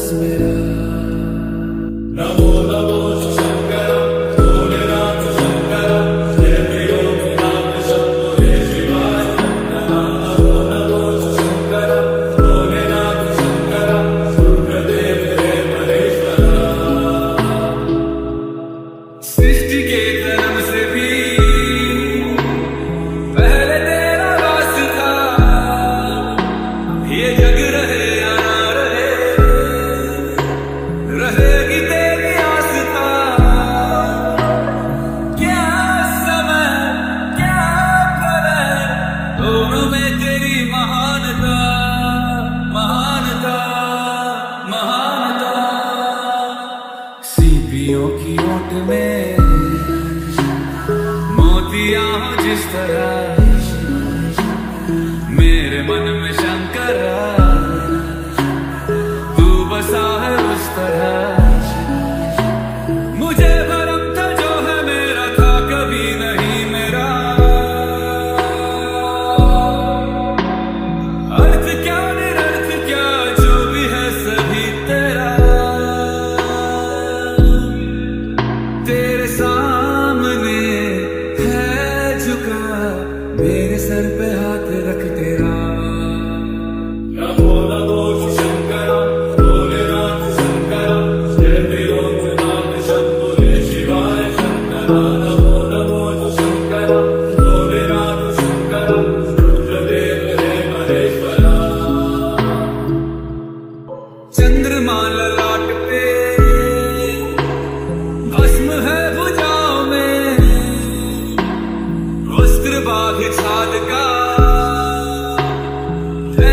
prosperar. Namor की ओट में। मोतिया हो जिस तरह। मेरे मन में शंकर। तू बसा है उस तरह। मेरे सर पे हाथ रख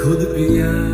खुद पिया।